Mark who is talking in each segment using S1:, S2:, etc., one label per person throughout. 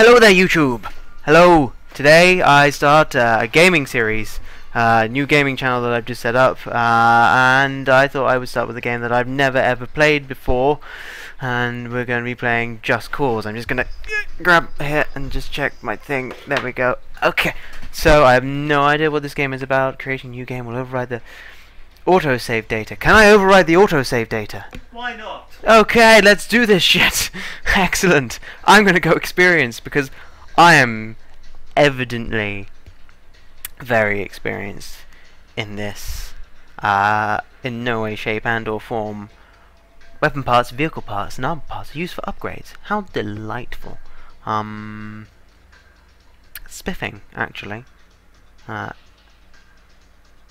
S1: Hello there YouTube! Hello! Today I start uh, a gaming series, uh, new gaming channel that I've just set up, uh, and I thought I would start with a game that I've never ever played before, and we're going to be playing Just Cause. I'm just going to grab here and just check my thing. There we go. Okay, so I have no idea what this game is about. Creating a new game will override the autosave data. Can I override the autosave data?
S2: Why not?
S1: Okay, let's do this shit. Excellent. I'm gonna go experience because I am evidently very experienced in this. Uh, in no way, shape, and or form. Weapon parts, vehicle parts, and armor parts are used for upgrades. How delightful. Um, spiffing, actually. Uh,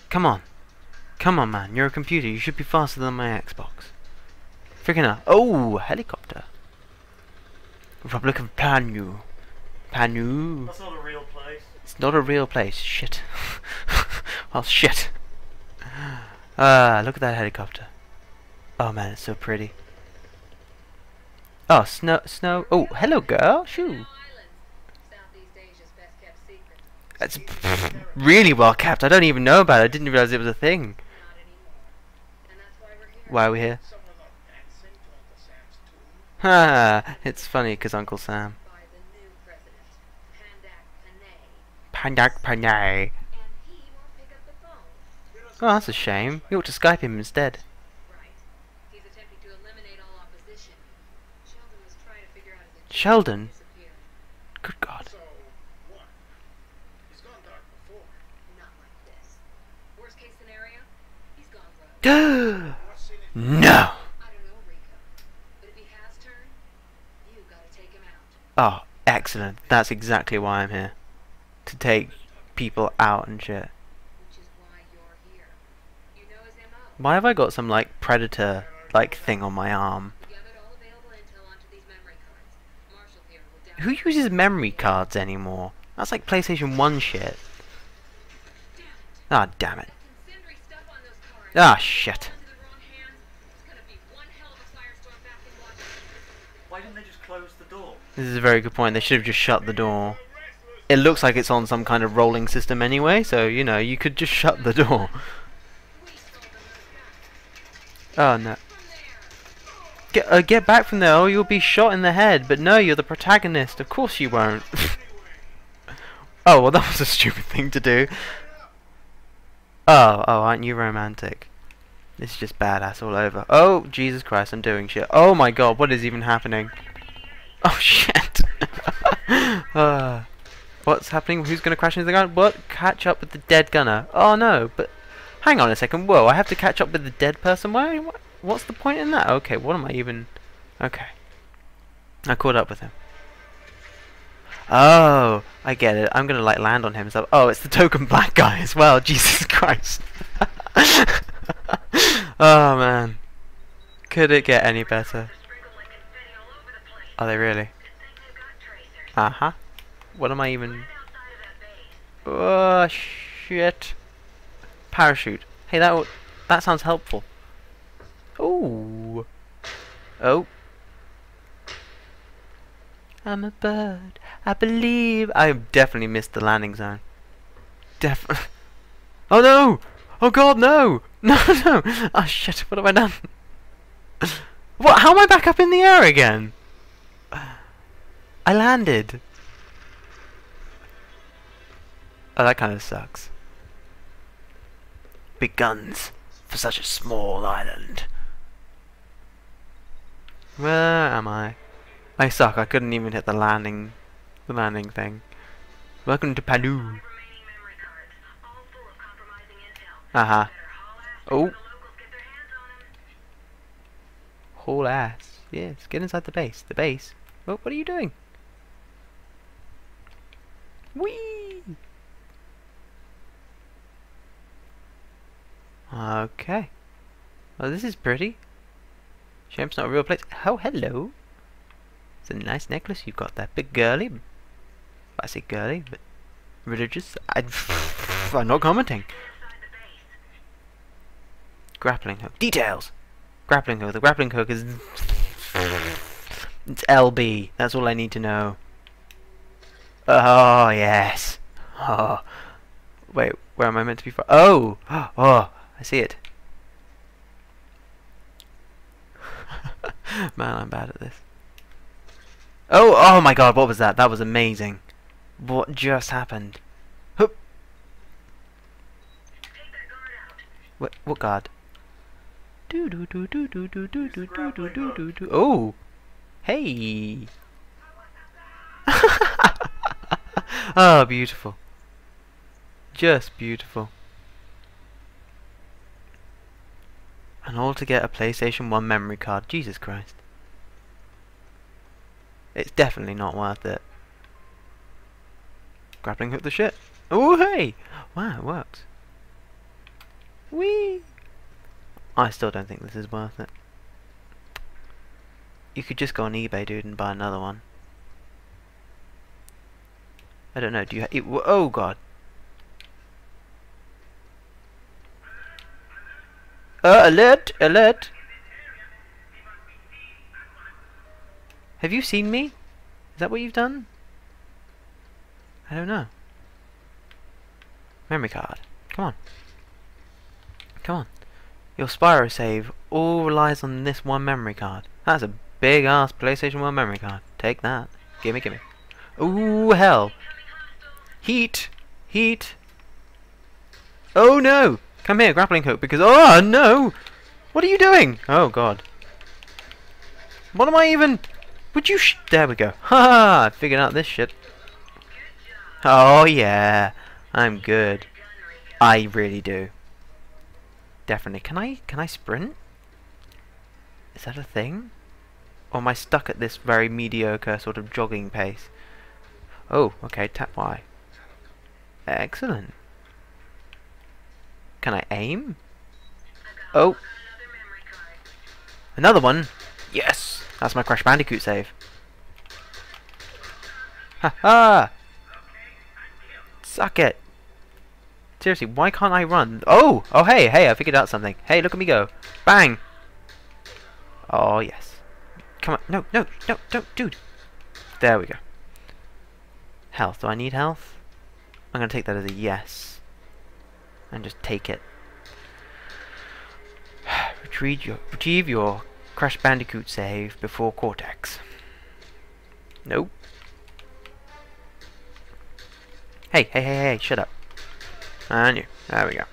S1: come on. Come on, man. You're a computer. You should be faster than my Xbox. Freaking hell. Oh, helicopter. Republic of Panau. Panau.
S2: That's not a real place.
S1: It's not a real place. Shit. well, shit. Ah, look at that helicopter. Oh man, it's so pretty. Oh, snow, snow. Oh, hello, girl. Shoo. That's really well kept. I don't even know about it. I didn't realize it was a thing. Why are we here?
S2: Someone not dancing to Uncle Sam's tune.
S1: Ha! It's funny because Uncle Sam. Pandak Panay. Oh, that's a shame. We ought to Skype him instead. Sheldon? Good God.
S2: So? He's
S1: no! Oh, excellent. That's exactly why I'm here. To take people out and shit. Why have I got some like predator like thing on my arm? Who uses memory cards anymore? That's like PlayStation 1 shit. Ah, damn it. Ah, shit.
S2: Why didn't they just the door?
S1: This is a very good point. They should have just shut the door. It looks like it's on some kind of rolling system anyway, so, you know, you could just shut the door. Oh, no. Get, uh, get back from there, or you'll be shot in the head. But no, you're the protagonist. Of course you won't. oh, well, that was a stupid thing to do. Oh, oh, aren't you romantic? This is just badass all over. Oh, Jesus Christ, I'm doing shit. Oh my god, what is even happening? Oh, shit. uh, what's happening? Who's going to crash into the gun? What? Catch up with the dead gunner. Oh, no, but... Hang on a second. Whoa, I have to catch up with the dead person? Why? What? What's the point in that? Okay, what am I even... Okay. I caught up with him. Oh, I get it. I'm gonna like land on him. So, oh, it's the token black guy as well. Jesus Christ. oh man, could it get any better? Are they really? Uh huh. What am I even? Oh shit. Parachute. Hey, that that sounds helpful. Ooh. Oh. I'm a bird. I believe. I definitely missed the landing zone. Definitely. Oh no! Oh god, no! No, no! Oh shit, what have I done? What? How am I back up in the air again? I landed. Oh, that kind of sucks. Big guns for such a small island. Where am I? I suck. I couldn't even hit the landing, the landing thing. Welcome to Palu. Uh huh. Oh. Whole ass. Yes. Get inside the base. The base. Oh, what are you doing? Whee! Okay. Well, this is pretty. Shame it's not a real place. Oh, hello. It's a nice necklace you've got there. Bit girly. I say girly, but religious. I, I'm not commenting. Grappling hook. Details! Grappling hook. The grappling hook is... It's LB. That's all I need to know. Oh, yes. Oh. Wait, where am I meant to be from? Oh! Oh, I see it. Man, I'm bad at this. Oh, oh my god, what was that? That was amazing. What just happened? Hup. What, what guard? Do do do do do do do do do do do do do. Oh, hey. Oh, beautiful. Just beautiful. And all to get a PlayStation 1 memory card. Jesus Christ. It's definitely not worth it. Grappling hook the shit. Oh, hey! Wow, it works. Whee! I still don't think this is worth it. You could just go on eBay, dude, and buy another one. I don't know. Do you? It, oh God! Uh, alert! Alert! Have you seen me? Is that what you've done? I don't know. Memory card. Come on. Come on. Your Spyro save all relies on this one memory card. That's a big ass PlayStation 1 memory card. Take that. Gimme, gimme. Ooh, hell. Heat! Heat! Oh no! Come here, grappling hook, because... Oh, no! What are you doing? Oh, God. What am I even... Would you sh... There we go. Ha figured out this shit. Oh, yeah. I'm good. I really do. Definitely. Can I... Can I sprint? Is that a thing? Or am I stuck at this very mediocre sort of jogging pace? Oh, okay, tap Y. Excellent. Can I aim? Oh. Another one? Yes! That's my Crash Bandicoot save. Ha ha! Suck it! Seriously, why can't I run? Oh! Oh hey, hey, I figured out something. Hey, look at me go. Bang! Oh yes. Come on. No, no, no, don't, dude. There we go. Health. Do I need health? I'm going to take that as a yes. And just take it. retrieve, your, retrieve your Crash Bandicoot save before Cortex. Nope. Hey, hey, hey, hey, shut up. And you. There we go.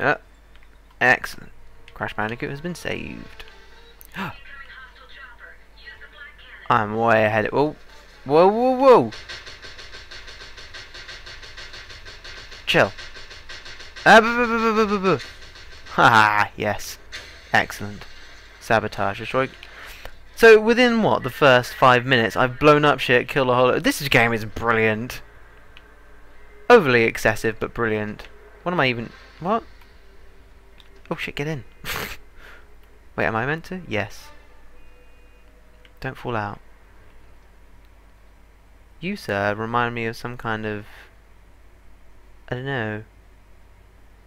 S1: Uh, excellent. Crash Bandicoot has been saved. I'm way ahead. Of, oh, whoa, whoa, whoa! Chill. Ah, Haha, yes. Excellent. Sabotage, destroy. So within what the first five minutes, I've blown up shit, killed a whole. This game is brilliant. Overly excessive, but brilliant. What am I even? What? Oh shit! Get in. Wait, am I meant to? Yes. Don't fall out. You, sir, remind me of some kind of... I don't know.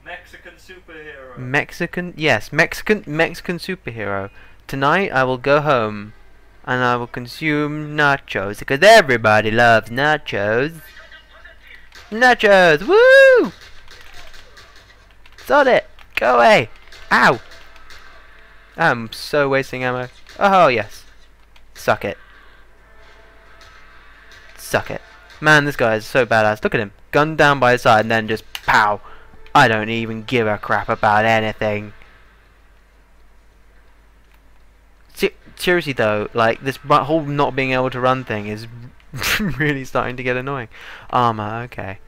S2: Mexican superhero.
S1: Mexican... Yes, Mexican Mexican superhero. Tonight I will go home and I will consume nachos because everybody loves nachos. Nachos! Woo! Sod it! Go away! Ow! I'm so wasting ammo. Oh, yes. Suck it. Suck it. Man, this guy is so badass. Look at him. Gun down by his side and then just pow. I don't even give a crap about anything. Seriously though, like, this whole not being able to run thing is really starting to get annoying. Armor, okay.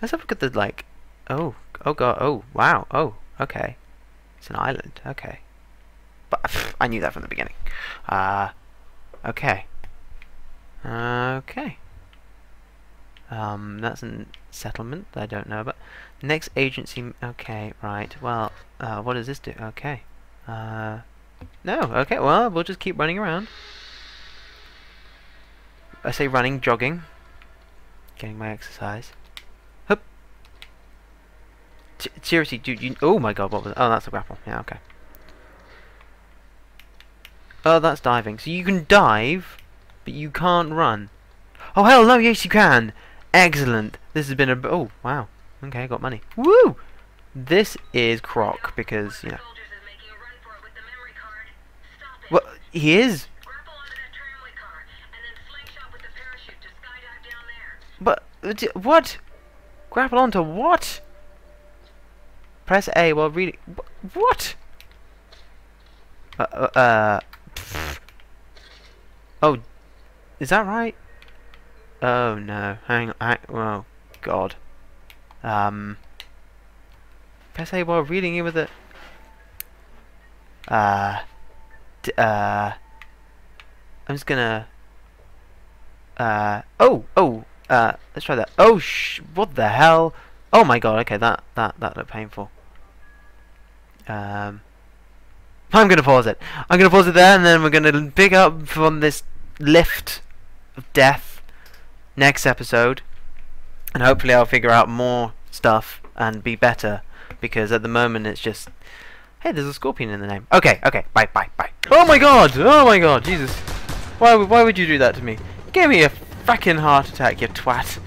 S1: Let's have a look at the, like, oh, oh god, oh, wow, oh, okay. It's an island, okay. But pff, I knew that from the beginning. Uh, okay. Okay. Um, that's a settlement that I don't know about. Next agency, okay, right. Well, uh, what does this do? Okay. Uh, no, okay, well, we'll just keep running around. I say running, jogging. Getting my exercise. Hup. S seriously, dude, you... Oh my god, what was... Oh, that's a grapple. Yeah, okay. Oh, that's diving. So you can dive but you can't run. Oh hell no! Yes, you can. Excellent. This has been a. Oh wow. Okay, I got money. Woo! This is Croc because you know.
S3: Soldiers is making a run for it with the memory card. Stop it.
S1: What he is?
S3: Grapple onto that tramway car and then slingshot with the parachute to skydive down there.
S1: But what? Grapple onto what? Press A while reading. What? Uh, uh, uh. Oh, is that right? Oh no, hang on. Oh God. Um. Press A while reading it with it. Uh. Uh. I'm just gonna. Uh. Oh. Oh. Uh. Let's try that. Oh sh. What the hell? Oh my god. Okay. That. That. That looked painful. Um. I'm gonna pause it. I'm gonna pause it there, and then we're gonna pick up from this lift of death next episode, and hopefully I'll figure out more stuff and be better because at the moment it's just. Hey, there's a scorpion in the name. Okay, okay, bye, bye, bye. Oh my god! Oh my god, Jesus! Why, would- why would you do that to me? give me a fracking heart attack, you twat.